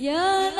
Yeah.